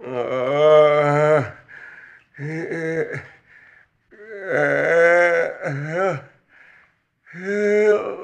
Uh, uh, uh,